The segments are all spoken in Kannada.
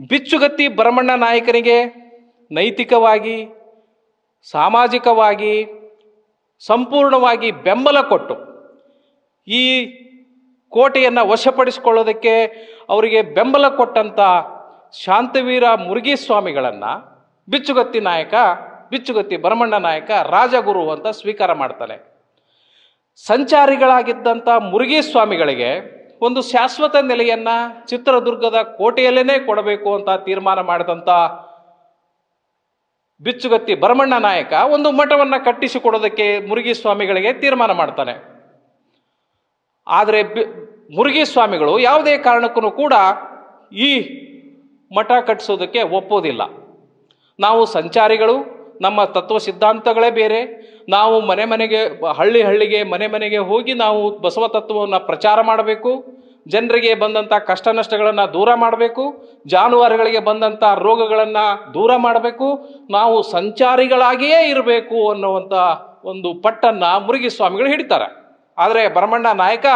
ಬಿಚ್ಚುಗತ್ತಿ ಭರಮಣ್ಣ ನಾಯಕನಿಗೆ ನೈತಿಕವಾಗಿ, ಸಾಮಾಜಿಕವಾಗಿ ಸಂಪೂರ್ಣವಾಗಿ ಬೆಂಬಲ ಕೊಟ್ಟು ಈ ಕೋಟೆಯನ್ನು ವಶಪಡಿಸಿಕೊಳ್ಳೋದಕ್ಕೆ ಅವರಿಗೆ ಬೆಂಬಲ ಕೊಟ್ಟಂಥ ಶಾಂತವೀರ ಮುರುಗೇಸ್ವಾಮಿಗಳನ್ನು ಬಿಚ್ಚುಗತ್ತಿ ನಾಯಕ, ಬಿಚ್ಚುಗತ್ತಿ ಭರಮಣ್ಣ ನಾಯಕ ರಾಜಗುರು ಅಂತ ಸ್ವೀಕಾರ ಮಾಡ್ತಾನೆ. ಸಂಚಾರಿಗಳಾಗಿದ್ದಂಥ ಮುರುಗೇಸ್ವಾಮಿಗಳಿಗೆ ಒಂದು ಶಾಶ್ವತ ನೆಲೆಯನ್ನ ಚಿತ್ರದುರ್ಗದ ಕೋಟೆಯಲ್ಲೇನೆ ಕೊಡಬೇಕು ಅಂತ ತೀರ್ಮಾನ ಮಾಡಿದಂಥ ಬಿಚ್ಚುಗತ್ತಿ ಭರಮಣ್ಣ ನಾಯಕ ಒಂದು ಮಠವನ್ನ ಕಟ್ಟಿಸಿಕೊಡೋದಕ್ಕೆ ಮುರುಗೇಸ್ವಾಮಿಗಳಿಗೆ ತೀರ್ಮಾನ ಮಾಡ್ತಾನೆ. ಆದರೆ ಮುರುಗಿ ಸ್ವಾಮಿಗಳು ಯಾವುದೇ ಕಾರಣಕ್ಕೂ ಕೂಡ ಈ ಮಠ ಕಟ್ಟಿಸೋದಕ್ಕೆ ಒಪ್ಪೋದಿಲ್ಲ. ನಾವು ಸಂಚಾರಿಗಳು, ನಮ್ಮ ತತ್ವ ಸಿದ್ಧಾಂತಗಳೇ ಬೇರೆ. ನಾವು ಮನೆ ಮನೆಗೆ, ಹಳ್ಳಿ ಹಳ್ಳಿಗೆ ಮನೆ ಮನೆಗೆ ಹೋಗಿ ನಾವು ಬಸವ ತತ್ವವನ್ನು ಪ್ರಚಾರ ಮಾಡಬೇಕು. ಜನರಿಗೆ ಬಂದಂಥ ಕಷ್ಟ ನಷ್ಟಗಳನ್ನು ದೂರ ಮಾಡಬೇಕು, ಜಾನುವಾರುಗಳಿಗೆ ಬಂದಂಥ ರೋಗಗಳನ್ನು ದೂರ ಮಾಡಬೇಕು, ನಾವು ಸಂಚಾರಿಗಳಾಗಿಯೇ ಇರಬೇಕು ಅನ್ನುವಂಥ ಒಂದು ಪಟ್ಟನ್ನು ಮುರುಗೇಸ್ವಾಮಿಗಳು ಹಿಡಿತಾರೆ. ಆದರೆ ಭರಮಣ್ಣ ನಾಯಕ,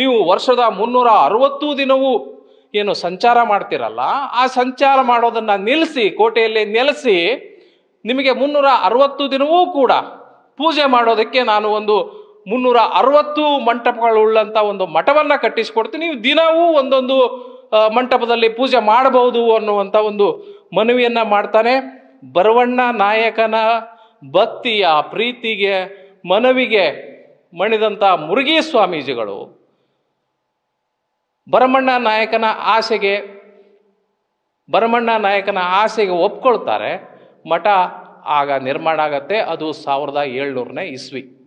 ನೀವು ವರ್ಷದ ಮುನ್ನೂರ ಅರವತ್ತು ದಿನವೂ ಏನು ಸಂಚಾರ ಮಾಡ್ತಿರಲ್ಲ, ಆ ಸಂಚಾರ ಮಾಡೋದನ್ನು ನಿಲ್ಲಿಸಿ ಕೋಟೆಯಲ್ಲಿ ನೆಲೆಸಿ, ನಿಮಗೆ ಮುನ್ನೂರ ಅರವತ್ತು ದಿನವೂ ಕೂಡ ಪೂಜೆ ಮಾಡೋದಕ್ಕೆ ನಾನು ಒಂದು ಮುನ್ನೂರ ಅರವತ್ತು ಮಂಟಪಗಳುಳ್ಳಂಥ ಒಂದು ಮಠವನ್ನು ಕಟ್ಟಿಸಿಕೊಡ್ತೀನಿ ನೀವು ದಿನವೂ ಒಂದೊಂದು ಮಂಟಪದಲ್ಲಿ ಪೂಜೆ ಮಾಡಬಹುದು ಅನ್ನುವಂಥ ಒಂದು ಮನವಿಯನ್ನು ಮಾಡ್ತಾನೆ. ಬರವಣ್ಣ ನಾಯಕನ ಭಕ್ತಿಯ, ಪ್ರೀತಿಗೆ, ಮನವಿಗೆ ಮಣಿದಂಥ ಮುರುಗಿ ಸ್ವಾಮೀಜಿಗಳು ಬರಮಣ್ಣ ನಾಯಕನ ಆಸೆಗೆ, ಬರಮಣ್ಣ ನಾಯಕನ ಆಸೆಗೆ ಒಪ್ಕೊಳ್ತಾರೆ. ಮಠ ಆಗ ನಿರ್ಮಾಣ ಆಗತ್ತೆ. ಅದು ಸಾವಿರದ ಏಳ್ನೂರನೇ ಇಸ್ವಿ.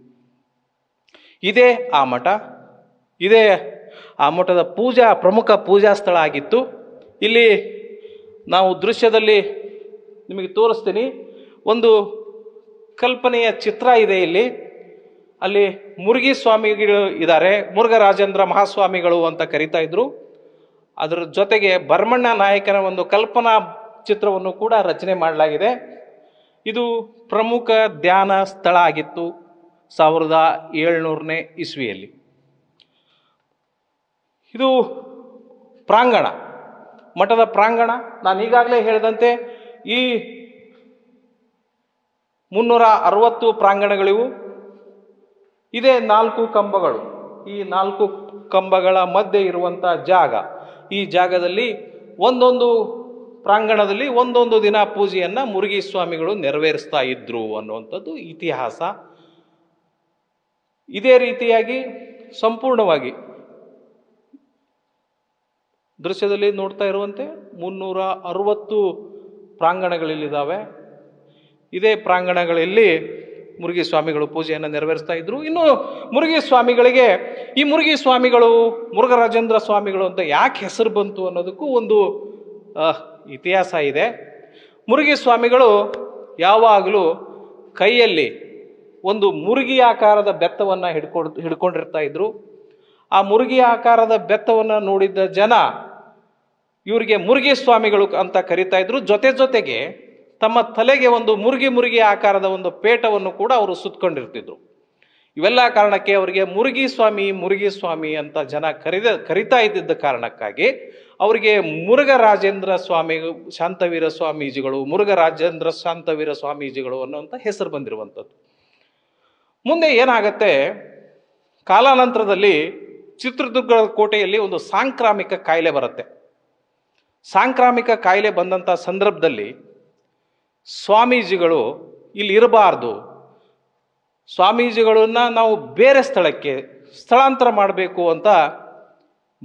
ಇದೇ ಆ ಮಠ. ಇದೇ ಆ ಮಠದ ಪೂಜಾ, ಪ್ರಮುಖ ಪೂಜಾ ಸ್ಥಳ ಆಗಿತ್ತು. ಇಲ್ಲಿ ನಾವು ದೃಶ್ಯದಲ್ಲಿ ನಿಮಗೆ ತೋರಿಸ್ತೀನಿ. ಒಂದು ಕಲ್ಪನೆಯ ಚಿತ್ರ ಇದೆ ಇಲ್ಲಿ. ಅಲ್ಲಿ ಮುರುಗಿ ಸ್ವಾಮಿಗಳು ಇದ್ದಾರೆ. ಮುರುಘರಾಜೇಂದ್ರ ಮಹಾಸ್ವಾಮಿಗಳು ಅಂತ ಕರಿತಾ ಇದ್ರು. ಅದರ ಜೊತೆಗೆ ಭರ್ಮಣ್ಣ ನಾಯಕನ ಒಂದು ಕಲ್ಪನಾ ಚಿತ್ರವನ್ನು ಕೂಡ ರಚನೆ ಮಾಡಲಾಗಿದೆ. ಇದು ಪ್ರಮುಖ ಧ್ಯಾನ ಸ್ಥಳ ಆಗಿತ್ತು. ಸಾವಿರದ ಏಳ್ನೂರನೇ ಇಸ್ವಿಯಲ್ಲಿ. ಇದು ಪ್ರಾಂಗಣ, ಮಠದ ಪ್ರಾಂಗಣ. ನಾನು ಈಗಾಗಲೇ ಹೇಳಿದಂತೆ ಈ ಮುನ್ನೂರ ಅರವತ್ತು ಪ್ರಾಂಗಣಗಳಿವು. ಇದೇ ನಾಲ್ಕು ಕಂಬಗಳು. ಈ ನಾಲ್ಕು ಕಂಬಗಳ ಮಧ್ಯೆ ಇರುವಂಥ ಜಾಗ. ಈ ಜಾಗದಲ್ಲಿ ಒಂದೊಂದು ಪ್ರಾಂಗಣದಲ್ಲಿ ಒಂದೊಂದು ದಿನ ಪೂಜೆಯನ್ನು ಮುರುಗಿ ಸ್ವಾಮಿಗಳು ನೆರವೇರಿಸ್ತಾ ಇದ್ರು ಅನ್ನುವಂಥದ್ದು ಇತಿಹಾಸ. ಇದೇ ರೀತಿಯಾಗಿ ಸಂಪೂರ್ಣವಾಗಿ ದೃಶ್ಯದಲ್ಲಿ ನೋಡ್ತಾ ಇರುವಂತೆ ಮುನ್ನೂರ ಅರವತ್ತು ಪ್ರಾಂಗಣಗಳಲ್ಲಿದ್ದಾವೆ. ಇದೇ ಪ್ರಾಂಗಣಗಳಲ್ಲಿ ಮುರುಗಿ ಸ್ವಾಮಿಗಳು ಪೂಜೆಯನ್ನು ನೆರವೇರಿಸ್ತಾ ಇದ್ರು. ಇನ್ನು ಮುರುಗಿ ಸ್ವಾಮಿಗಳಿಗೆ ಈ ಮುರುಗಿ ಸ್ವಾಮಿಗಳು ಮುರುಘರಾಜೇಂದ್ರ ಸ್ವಾಮಿಗಳು ಅಂತ ಯಾಕೆ ಹೆಸರು ಬಂತು ಅನ್ನೋದಕ್ಕೂ ಒಂದು ಇತಿಹಾಸ ಇದೆ. ಮುರುಗಿ ಸ್ವಾಮಿಗಳು ಯಾವಾಗಲೂ ಕೈಯಲ್ಲಿ ಒಂದು ಮುರುಗಿ ಆಕಾರದ ಬೆತ್ತವನ್ನು ಹಿಡ್ಕೊಂಡು, ಹಿಡ್ಕೊಂಡಿರ್ತಾ ಇದ್ರು. ಆ ಮುರುಗಿ ಆಕಾರದ ಬೆತ್ತವನ್ನು ನೋಡಿದ್ದ ಜನ ಇವರಿಗೆ ಮುರುಗಿ ಸ್ವಾಮಿಗಳು ಅಂತ ಕರಿತಾ ಇದ್ರು. ಜೊತೆ ಜೊತೆಗೆ ತಮ್ಮ ತಲೆಗೆ ಒಂದು ಮುರುಗಿ ಮುರುಗಿ ಆಕಾರದ ಒಂದು ಪೇಟವನ್ನು ಕೂಡ ಅವರು ಸುತ್ಕೊಂಡಿರ್ತಿದ್ರು. ಇವೆಲ್ಲ ಕಾರಣಕ್ಕೆ ಅವರಿಗೆ ಮುರುಗಿ ಸ್ವಾಮಿ ಮುರುಗಿ ಸ್ವಾಮಿ ಅಂತ ಜನ ಕರಿದ, ಕರಿತಾ ಇದ್ದಿದ್ದ ಕಾರಣಕ್ಕಾಗಿ ಅವರಿಗೆ ಮುರುಘರಾಜೇಂದ್ರ ಸ್ವಾಮಿ, ಶಾಂತವೀರ ಸ್ವಾಮೀಜಿಗಳು ಮುರುಘರಾಜೇಂದ್ರ ಶಾಂತವೀರ ಸ್ವಾಮೀಜಿಗಳು ಅನ್ನುವಂಥ ಹೆಸರು ಬಂದಿರುವಂಥದ್ದು ಮುಂದೆ ಏನಾಗತ್ತೆ? ಕಾಲಾನಂತರದಲ್ಲಿ ಚಿತ್ರದುರ್ಗ ಕೋಟೆಯಲ್ಲಿ ಒಂದು ಸಾಂಕ್ರಾಮಿಕ ಕಾಯಿಲೆ ಬರುತ್ತೆ. ಸಾಂಕ್ರಾಮಿಕ ಕಾಯಿಲೆ ಬಂದಂಥ ಸಂದರ್ಭದಲ್ಲಿ ಸ್ವಾಮೀಜಿಗಳು ಇಲ್ಲಿ ಇರಬಾರ್ದು. ಸ್ವಾಮೀಜಿಗಳನ್ನ ನಾವು ಬೇರೆ ಸ್ಥಳಕ್ಕೆ ಸ್ಥಳಾಂತರ ಮಾಡಬೇಕು ಅಂತ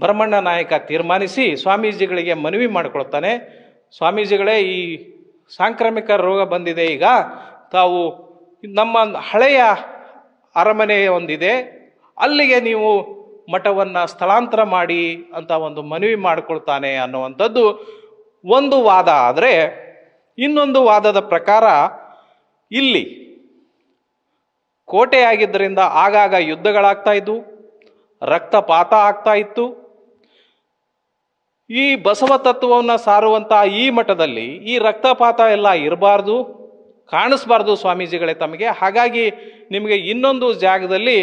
ಭರಮಣ್ಣ ನಾಯಕ ತೀರ್ಮಾನಿಸಿ ಸ್ವಾಮೀಜಿಗಳಿಗೆ ಮನವಿ ಮಾಡಿಕೊಳ್ತಾನೆ. ಸ್ವಾಮೀಜಿಗಳೇ, ಈ ಸಾಂಕ್ರಾಮಿಕ ರೋಗ ಬಂದಿದೆ ಈಗ. ತಾವು ನಮ್ಮ ಹಳೆಯ ಅರಮನೆ ಒಂದಿದೆ. ಅಲ್ಲಿಗೆ ನೀವು ಮಠವನ್ನು ಸ್ಥಳಾಂತರ ಮಾಡಿ ಅಂತ ಒಂದು ಮನವಿ ಮಾಡಿಕೊಳ್ತಾನೆ ಅನ್ನುವಂಥದ್ದು ಒಂದು ವಾದ. ಆದರೆ ಇನ್ನೊಂದು ವಾದದ ಪ್ರಕಾರ ಇಲ್ಲಿ ಕೋಟೆಯಾಗಿದ್ದರಿಂದ ಆಗಾಗ ಯುದ್ಧಗಳಾಗ್ತಾ ಇದ್ವು, ರಕ್ತಪಾತ ಆಗ್ತಾ ಇತ್ತು. ಈ ಬಸವ ತತ್ವವನ್ನು ಸಾರುವಂತ ಈ ಮಠದಲ್ಲಿ ಈ ರಕ್ತಪಾತ ಎಲ್ಲ ಇರಬಾರ್ದು. ಕಾಣಿಸ್ಬಾರ್ದು ಸ್ವಾಮೀಜಿಗಳೇ ತಮಗೆ. ಹಾಗಾಗಿ ನಿಮಗೆ ಇನ್ನೊಂದು ಜಾಗದಲ್ಲಿ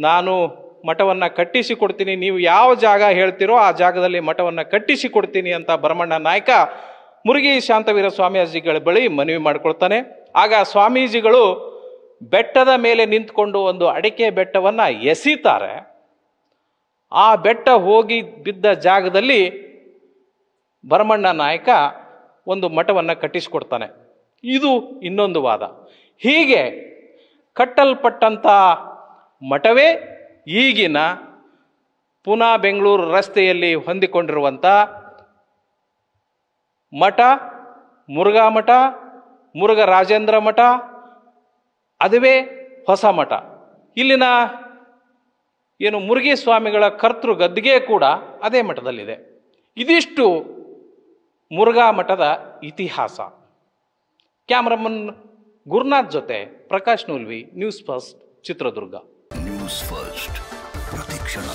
ನಾನು ಮಠವನ್ನು ಕಟ್ಟಿಸಿ ಕೊಡ್ತೀನಿ. ನೀವು ಯಾವ ಜಾಗ ಹೇಳ್ತೀರೋ ಆ ಜಾಗದಲ್ಲಿ ಮಠವನ್ನು ಕಟ್ಟಿಸಿ ಕೊಡ್ತೀನಿ ಅಂತ ಭರಮಣ್ಣ ನಾಯಕ ಮುರುಗಿ ಶಾಂತವೀರ ಸ್ವಾಮೀಜಿಗಳ ಬಳಿ ಮನವಿ ಮಾಡಿಕೊಳ್ತಾನೆ. ಆಗ ಸ್ವಾಮೀಜಿಗಳು ಬೆಟ್ಟದ ಮೇಲೆ ನಿಂತ್ಕೊಂಡು ಒಂದು ಅಡಿಕೆ ಬೆಟ್ಟವನ್ನು ಎಸಿತಾರೆ. ಆ ಬೆಟ್ಟ ಹೋಗಿ ಬಿದ್ದ ಜಾಗದಲ್ಲಿ ಭರಮಣ್ಣ ನಾಯಕ ಒಂದು ಮಠವನ್ನು ಕಟ್ಟಿಸಿಕೊಡ್ತಾನೆ. ಇದು ಇನ್ನೊಂದು ವಾದ. ಹೀಗೆ ಕಟ್ಟಲ್ಪಟ್ಟಂಥ ಮಠವೇ ಈಗಿನ ಪುನಾ ಬೆಂಗಳೂರು ರಸ್ತೆಯಲ್ಲಿ ಹೊಂದಿಕೊಂಡಿರುವಂಥ ಮಠ, ಮುರುಘಾ ಮಠ, ಮುರುಘ ರಾಜೇಂದ್ರ ಮಠ, ಅದುವೇ ಹೊಸ ಮಠ. ಇಲ್ಲಿನ ಏನು ಮುರುಗಿ ಸ್ವಾಮಿಗಳ ಕರ್ತೃ ಗದ್ದಿಗೆ ಕೂಡ ಅದೇ ಮಠದಲ್ಲಿದೆ. ಇದಿಷ್ಟು ಮುರುಘಾ ಮಠದ ಇತಿಹಾಸ. ಕ್ಯಾಮ್ರಾಮನ್ ಗುರುನಾಥ್ ಜೊತೆ Prakash Nulvi news first Chitradurga. News first ಪ್ರತಿಕ್ಷಣ.